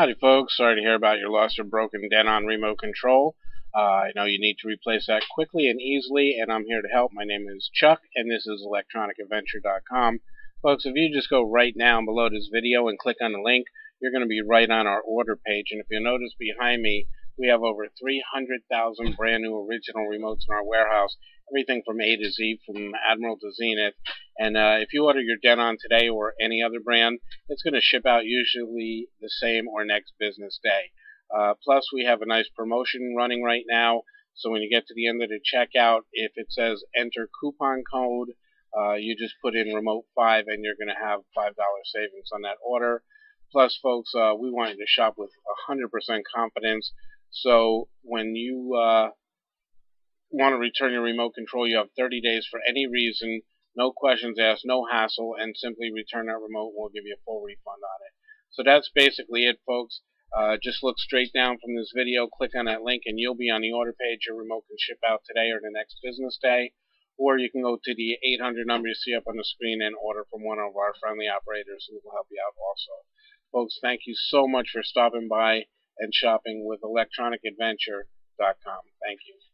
Howdy folks, sorry to hear about your lost or broken Denon remote control. Uh, I know you need to replace that quickly and easily, and I'm here to help. My name is Chuck, and this is electronicadventure.com. Folks, if you just go right now below this video and click on the link, you're going to be right on our order page. And if you notice behind me, we have over 300,000 brand new original remotes in our warehouse. Everything from A to Z, from Admiral to Zenith. And uh, if you order your Denon today or any other brand, it's going to ship out usually the same or next business day. Uh, plus, we have a nice promotion running right now. So when you get to the end of the checkout, if it says enter coupon code, uh, you just put in remote 5 and you're going to have $5 savings on that order. Plus, folks, uh, we want you to shop with 100% confidence. So when you uh, want to return your remote control, you have 30 days for any reason no questions asked, no hassle, and simply return that remote and we'll give you a full refund on it. So that's basically it, folks. Uh, just look straight down from this video, click on that link, and you'll be on the order page. Your remote can ship out today or the next business day. Or you can go to the 800 number you see up on the screen and order from one of our friendly operators who will help you out also. Folks, thank you so much for stopping by and shopping with electronicadventure.com. Thank you.